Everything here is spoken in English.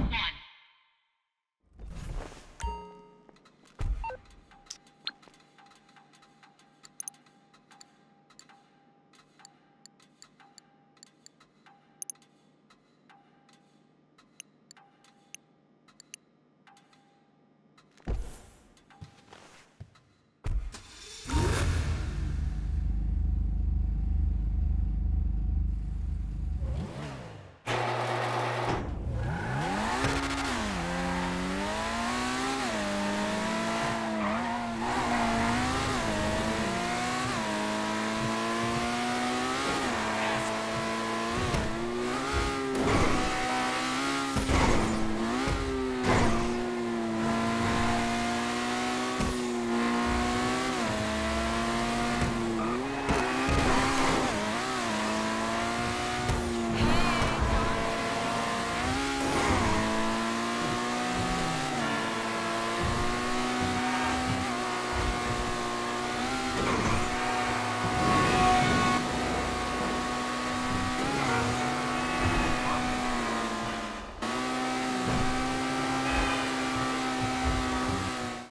one.